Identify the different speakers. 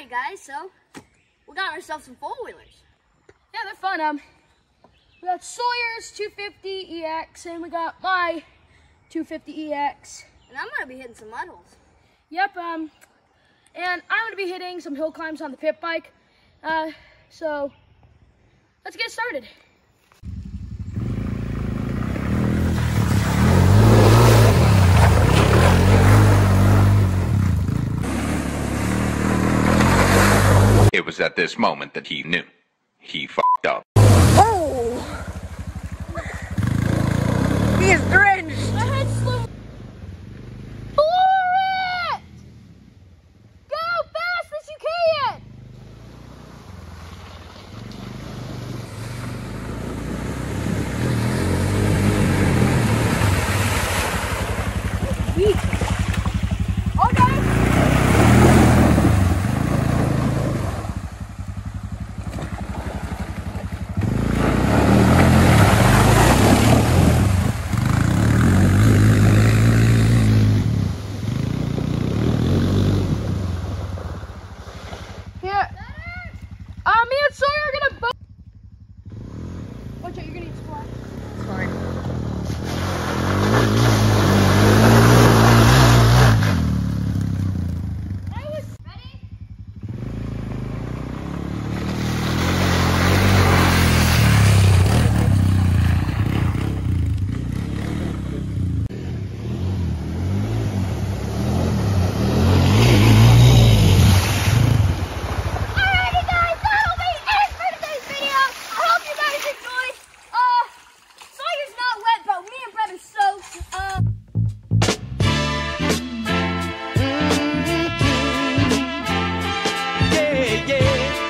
Speaker 1: Alright guys, so we got ourselves some four wheelers.
Speaker 2: Yeah, they're fun. Um, we got Sawyer's 250 EX, and we got my 250 EX.
Speaker 1: And I'm gonna be hitting some mud holes.
Speaker 2: Yep. Um, and I'm gonna be hitting some hill climbs on the pit bike. Uh, so let's get started.
Speaker 3: It was at this moment that he knew. He fucked up.
Speaker 1: Oh! He is drenched! Watch out, you're gonna eat squash. It's fine.